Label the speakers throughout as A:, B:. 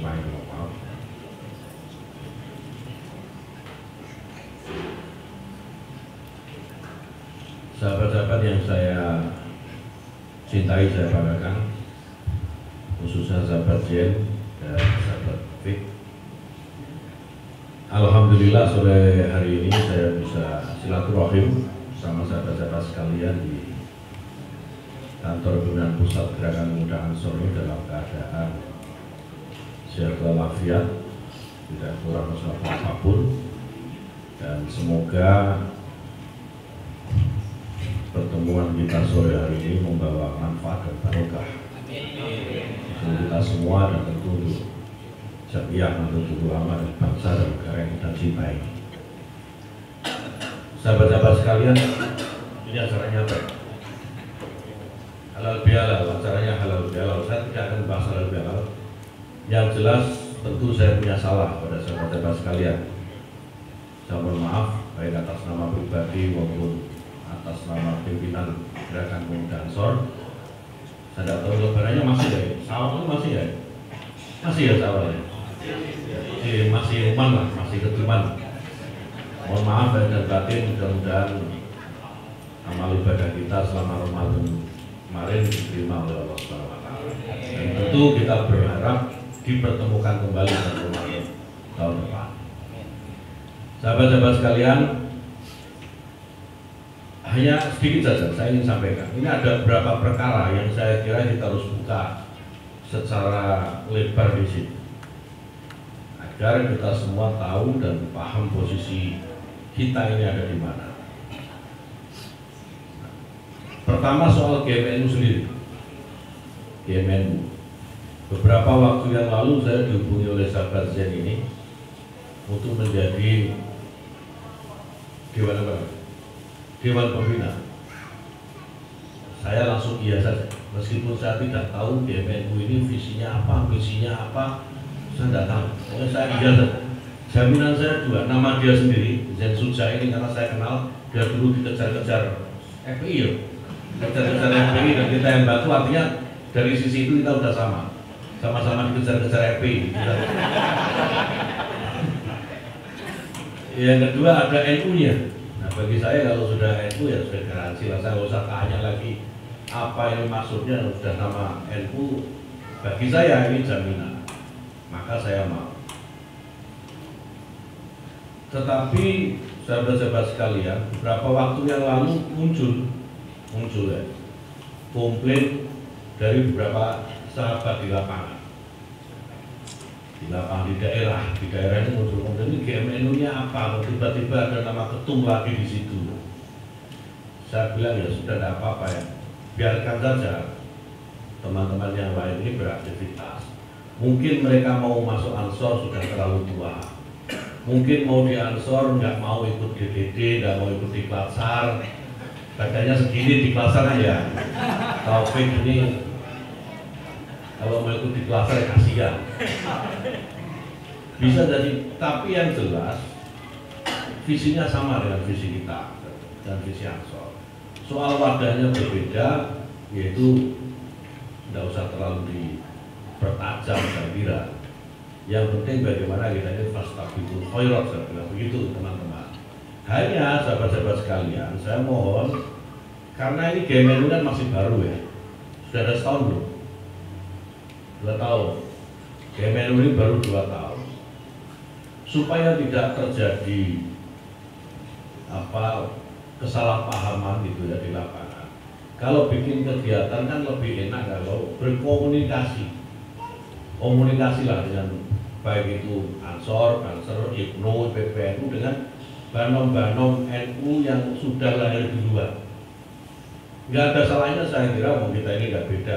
A: wa ba'd. Sahabat-sahabat yang saya cintai, saya banggakan Khususnya sahabat Jen dan sahabat Fik Alhamdulillah sore hari ini saya bisa silaturahim sama sahabat-sahabat sekalian di kantor pimpinan pusat gerakan muda Ansor dalam keadaan sehat walafiat, tidak kurang sesuatu apa pun dan semoga pertemuan kita sore hari ini membawa manfaat dan barokah untuk kita semua dan tentu untuk jamiah untuk dan bangsa dan negara yang kita cintai. Sahabat-sahabat sekalian, ini acaranya apa? Halal bihalal, acaranya halal bihalal. Saya tidak akan bahas halal bihalal. Yang jelas tentu saya punya salah pada sahabat-sahabat sekalian. Saya mohon maaf baik atas nama pribadi maupun atas nama pimpinan gerakan pemuda Ansor. Saya tidak tahu lebarannya masih ya, sawah masih ya, masih ya sawahnya masih masih uman lah, masih ketuman. Mohon maaf dan batin, mudah-mudahan amal ibadah kita selama Ramadan kemarin diterima oleh Allah taala. Dan tentu kita berharap dipertemukan kembali Ramadan tahun depan. Sahabat-sahabat sekalian, hanya sedikit saja saya ingin sampaikan. Ini ada beberapa perkara yang saya kira kita harus buka secara lebar di sini agar kita semua tahu dan paham posisi kita ini ada di mana. Pertama soal GMNU sendiri. GMNU. Beberapa waktu yang lalu saya dihubungi oleh sahabat Zen ini untuk menjadi Dewan apa? Dewan Pembina. Saya langsung iya meskipun saya tidak tahu GMNU ini visinya apa, misinya apa, saya tidak tahu. Pokoknya saya iya. Jaminan saya dua, nama dia sendiri, Zen Suja ini karena saya kenal, dia dulu dikejar-kejar FPI ya. Kejar-kejar FPI dan kita yang bantu artinya dari sisi itu kita sudah sama. Sama-sama dikejar-kejar FPI. Yang kedua ada NU-nya. Nah bagi saya kalau sudah NU ya sudah garansi lah, saya usah tanya lagi apa ini maksudnya sudah nama NU. Bagi saya ini jaminan, maka saya mau. Tetapi sahabat-sahabat sekalian, beberapa waktu yang lalu muncul muncul ya komplain dari beberapa sahabat di lapangan di lapangan di daerah di daerah ini muncul komplain ini GMNU-nya apa? Tiba-tiba ada nama ketum lagi di situ. Saya bilang ya sudah tidak apa-apa ya, biarkan saja teman-teman yang lain ini beraktivitas. Mungkin mereka mau masuk ansor sudah terlalu tua mungkin mau di ansor nggak mau ikut DDD nggak mau ikut di klasar badannya segini di klasar aja Taufik ini kalau mau ikut di klasar ya kasihan bisa jadi tapi yang jelas visinya sama dengan visi kita dan visi ansor soal wadahnya berbeda yaitu tidak usah terlalu dipertajam saya kira yang penting bagaimana kita ini fastabiqul khairat saya bilang begitu teman-teman. Hanya sahabat-sahabat sekalian, saya mohon karena ini GMNU kan masih baru ya. Sudah ada setahun belum? Dua tahun. GMNU ini baru dua tahun. Supaya tidak terjadi apa kesalahpahaman gitu ya di lapangan. Kalau bikin kegiatan kan lebih enak kalau berkomunikasi komunikasi lah dengan baik itu Ansor, Banser, Ibnu, PPNU dengan banom-banom NU yang sudah lahir luar. Nggak ada salahnya saya kira mau kita ini nggak beda.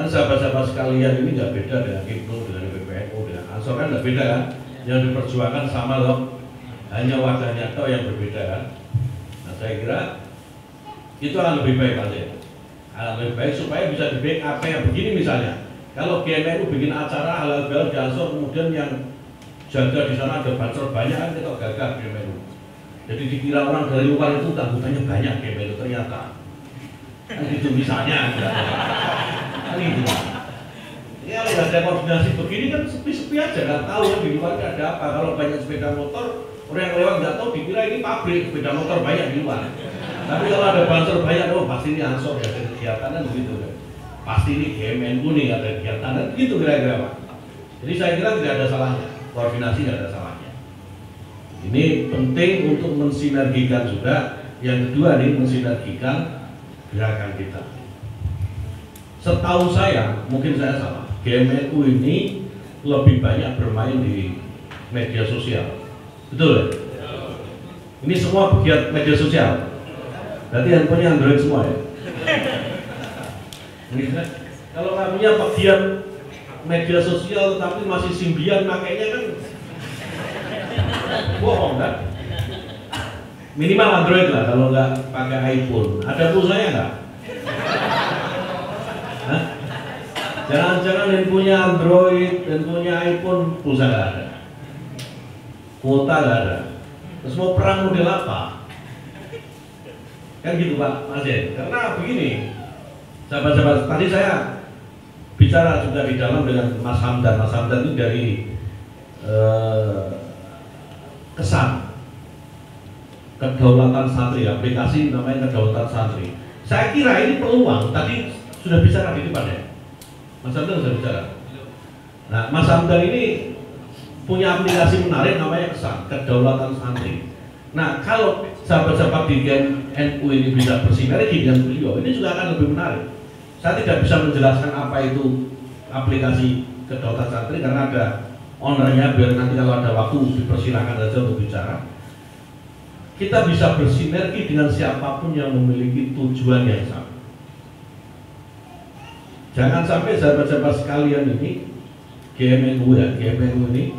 A: Kan sahabat-sahabat sekalian ini nggak beda dengan Ibnu, dengan PPNU, dengan Ansor kan nggak beda kan? Yang diperjuangkan sama loh, hanya wadahnya atau yang berbeda kan? Nah saya kira itu akan lebih baik aja. Akan lebih baik supaya bisa di backup yang begini misalnya kalau GMNU bikin acara halal bihalal di Ansor, kemudian yang jaga di sana ada banser banyak kan kita gagal GMNU. Jadi dikira orang dari luar itu anggotanya banyak GMNU ternyata. Kan itu misalnya. Ya kalau ada koordinasi begini kan sepi-sepi aja, nggak tahu ya di luar ada apa. Kalau banyak sepeda motor, orang yang lewat nggak tahu dikira ini pabrik sepeda motor banyak di luar. Tapi kalau ada banser banyak, oh pasti ini ansor ya kegiatan kan begitu kan. Pasti ini GMNU nih ada kegiatan kan gitu kira-kira pak. Jadi saya kira tidak ada salahnya, koordinasi tidak ada salahnya. Ini penting untuk mensinergikan juga. Yang kedua nih mensinergikan gerakan kita. Setahu saya, mungkin saya salah, GMNU ini lebih banyak bermain di media sosial. Betul ya? Ini semua pegiat media sosial. Berarti handphonenya Android semua ya? Ini kan, kalau nggak punya pegiat media sosial tapi masih simbian makanya kan bohong kan? Minimal Android lah kalau nggak pakai iPhone. Ada pulsanya nggak? Jangan-jangan yang punya Android dan punya iPhone pulsa nggak ada, kuota nggak ada. Terus mau perang model apa? Kan gitu Pak Mas. Karena begini, sahabat-sahabat, tadi saya bicara juga di dalam dengan Mas Hamdan. Mas Hamdan itu dari eh, kesan kedaulatan santri, aplikasi namanya kedaulatan santri. Saya kira ini peluang. Tadi sudah bicara di depan ya. Mas Hamdan sudah bicara. Nah, Mas Hamdan ini punya aplikasi menarik namanya kesan kedaulatan santri. Nah, kalau sahabat-sahabat di NU ini bisa bersinergi dengan beliau, ini juga akan lebih menarik. Saya tidak bisa menjelaskan apa itu aplikasi kedaulatan santri karena ada ownernya biar nanti kalau ada waktu dipersilakan saja untuk bicara. Kita bisa bersinergi dengan siapa pun yang memiliki tujuan yang sama. Jangan sampai sahabat-sahabat sekalian ini GMNU ya, GMNU ini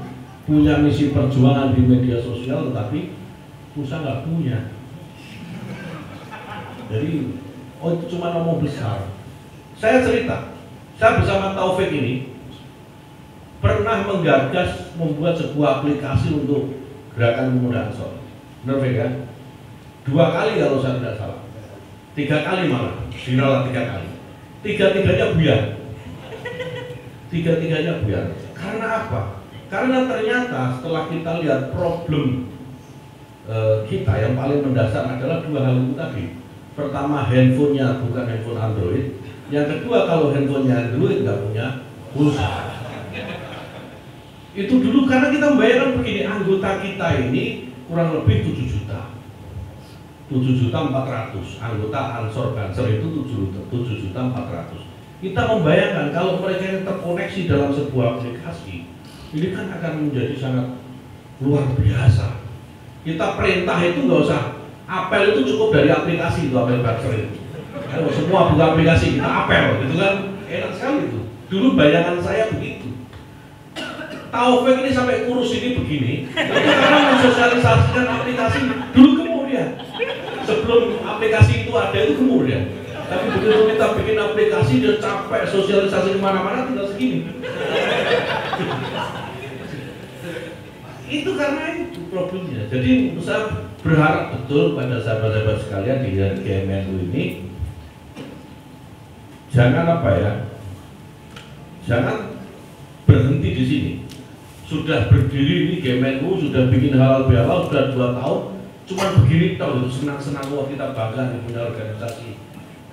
A: punya misi perjuangan di media sosial tetapi Musa nggak punya. Jadi, oh itu cuma ngomong besar. Saya cerita, saya bersama Taufik ini pernah menggagas membuat sebuah aplikasi untuk gerakan pemuda Ansor. Benar ya? Dua kali kalau saya tidak salah. Tiga kali malah, diralat tiga kali. Tiga-tiganya buyar. Tiga-tiganya buyar. Karena apa? Karena ternyata setelah kita lihat problem Eh, kita yang paling mendasar adalah dua hal itu tadi. Pertama handphonenya bukan handphone Android. Yang kedua kalau handphonenya Android nggak punya pulsa. Itu dulu karena kita membayarkan begini anggota kita ini kurang lebih 7 juta. 7 juta 400 anggota Ansor Banser itu 7 juta, 7 juta 400 kita membayangkan kalau mereka yang terkoneksi dalam sebuah aplikasi ini kan akan menjadi sangat luar biasa. Kita perintah itu nggak usah. Apel itu cukup dari aplikasi itu apel Baxter itu. Kalau semua buka aplikasi kita apel gitu kan? Enak sekali itu. Dulu bayangan saya begitu. Taufik ini sampai kurus ini begini. Karena mensosialisasikan aplikasi dulu sebelum aplikasi itu ada itu kemudian tapi begitu kita bikin aplikasi dia capek sosialisasi ke mana-mana tinggal segini itu karena itu problemnya. Jadi saya berharap betul pada sahabat-sahabat sekalian di GMNU ini jangan apa ya, jangan berhenti di sini. Sudah berdiri ini GMNU sudah bikin halal bihalal sudah dua tahun, cuma begini tahu itu senang-senang wah kita bangga nih punya organisasi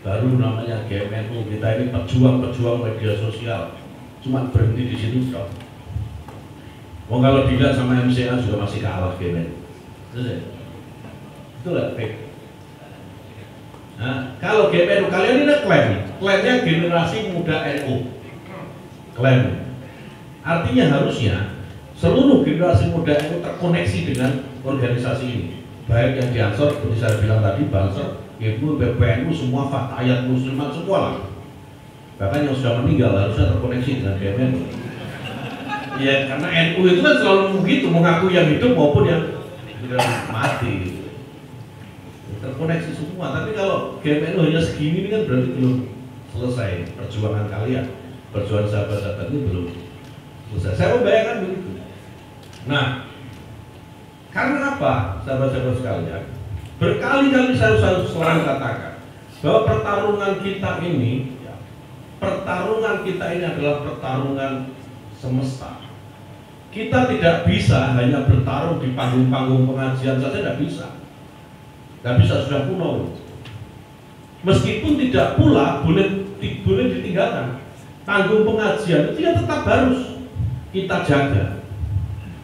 A: baru namanya GMNU kita ini pejuang-pejuang media sosial cuma berhenti di situ toh Oh kalau dilihat sama MCA juga masih kalah Kemen. Itu lah fake. Nah, kalau GPNU kalian ini klaim, klaimnya generasi muda NU. Klaim. Artinya harusnya seluruh generasi muda NU terkoneksi dengan organisasi ini. Baik yang diansor, seperti saya bilang tadi, Banser, Ibu, BPNU, semua Fatayat Muslimat, semua lah. Bahkan yang sudah meninggal harusnya terkoneksi dengan GPNU ya karena NU itu kan selalu begitu mengaku yang hidup maupun yang sudah mati. Terkoneksi semua tapi kalau GMNU hanya segini ini kan berarti belum selesai perjuangan kalian. Perjuangan sahabat-sahabat ini belum selesai. Saya membayangkan begitu. Nah Karena apa, sahabat-sahabat sekalian? Berkali-kali saya selalu katakan bahwa pertarungan kita ini, ya, pertarungan kita ini adalah pertarungan semesta. Kita tidak bisa hanya bertarung di panggung-panggung pengajian saja, tidak bisa. Tidak bisa sudah kuno. Meskipun tidak pula boleh boleh ditinggalkan. Panggung pengajian itu ya tetap harus kita jaga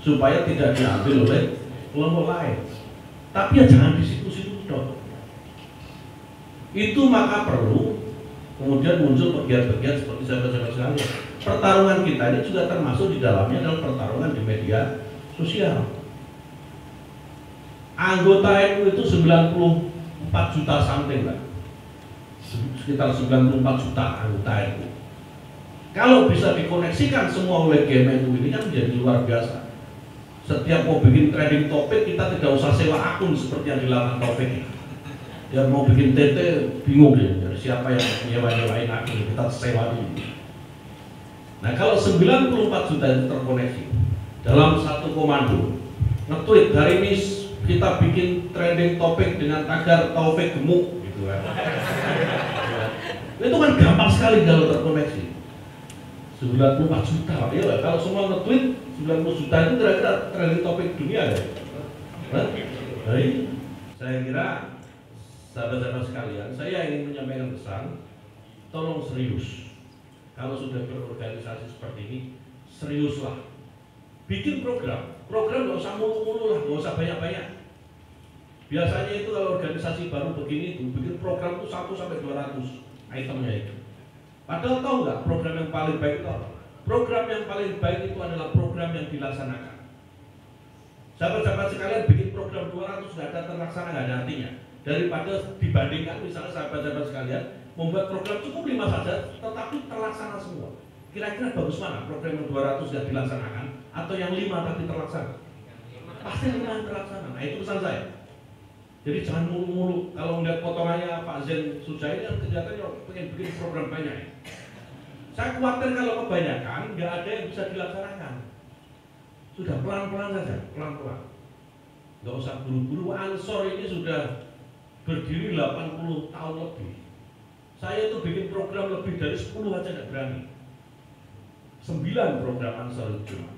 A: supaya tidak diambil oleh kelompok lain. Tapi ya jangan di situ-situ dong. Itu maka perlu kemudian muncul pegiat-pegiat seperti sahabat-sahabat sekalian. Pertarungan kita ini juga termasuk di dalamnya adalah pertarungan di media sosial. Anggota NU itu 94 juta something lah. Sekitar 94 juta anggota NU. Kalau bisa dikoneksikan semua oleh GMNU ini kan menjadi luar biasa setiap mau bikin trading topik kita tidak usah sewa akun seperti yang dilakukan topik ya mau bikin TT bingung deh dari siapa yang nyewa nyewain akun kita sewa dulu. Nah kalau 94 juta itu terkoneksi dalam satu komando nge-tweet hari ini kita bikin trending topik dengan tagar taufik gemuk gitu kan. Itu kan gampang sekali kalau terkoneksi 94 juta ya kalau semua nge-tweet 90 juta itu kira-kira trending topik dunia ya Baik, saya kira sahabat-sahabat sekalian, saya ingin menyampaikan pesan, tolong serius. Kalau sudah berorganisasi seperti ini, seriuslah. Bikin program, program nggak usah mulu-mulu lah, nggak usah banyak-banyak. Biasanya itu kalau organisasi baru begini itu, bikin program itu 1 sampai 200 itemnya itu. Padahal tahu nggak program yang paling baik itu apa? Program yang paling baik itu adalah program yang dilaksanakan. Sahabat-sahabat sekalian bikin program 200 nggak ada terlaksana nggak ada artinya. Daripada dibandingkan misalnya sahabat-sahabat sekalian membuat program cukup lima saja tetapi terlaksana semua. Kira-kira bagus mana program yang 200 nggak dilaksanakan atau yang lima tapi terlaksana? Pasti lima yang terlaksana. Nah itu pesan saya. Jadi jangan mulu-mulu. Kalau melihat potongannya Pak Zen Sujaini kan kegiatannya pengen bikin program banyak. Saya khawatir kalau kebanyakan nggak ada yang bisa dilaksanakan. Sudah pelan-pelan saja, pelan-pelan. Nggak usah buru-buru. Ansor ini sudah berdiri 80 tahun lebih. Saya itu bikin program lebih dari 10 aja nggak berani. 9 program Ansor cuma.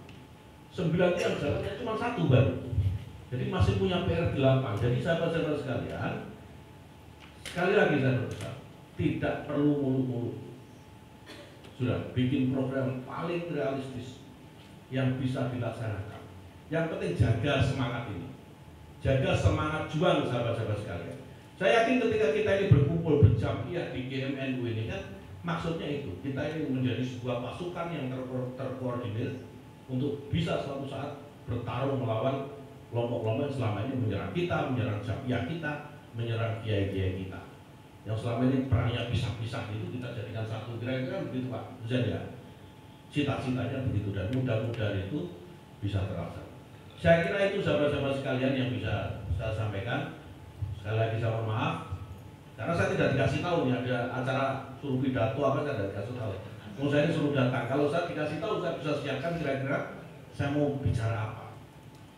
A: 9 yang jalannya cuma satu baru. Jadi masih punya PR 8. Jadi sahabat-sahabat sekalian, sekali lagi saya berpesan, tidak perlu mulu-mulu sudah bikin program paling realistis yang bisa dilaksanakan. Yang penting jaga semangat ini, jaga semangat juang sahabat-sahabat sekalian. Saya yakin ketika kita ini berkumpul berjamiah di GMNU ini kan maksudnya itu kita ini menjadi sebuah pasukan yang ter terkoordinir untuk bisa suatu saat bertarung melawan kelompok-kelompok yang selama ini menyerang kita, menyerang jamiah kita, menyerang kiai-kiai kita. Yang selama ini perannya pisah-pisah itu kita jadikan satu kira-kira begitu Pak. Zain ya cita-citanya begitu dan mudah-mudahan itu bisa terlaksana. Saya kira itu sahabat-sahabat sekalian yang bisa saya sampaikan. Sekali lagi saya mohon maaf karena saya tidak dikasih tahu nih ada acara suruh pidato apa saya tidak dikasih tahu. Mau saya ini suruh datang. Kalau saya dikasih tahu saya bisa siapkan kira-kira saya mau bicara apa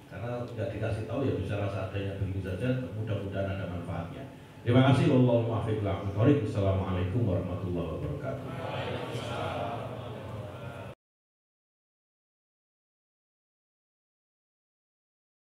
A: karena tidak dikasih tahu ya bicara seadanya begini saja mudah-mudahan ada manfaatnya Terima kasih. Wassalamualaikum warahmatullahi wabarakatuh.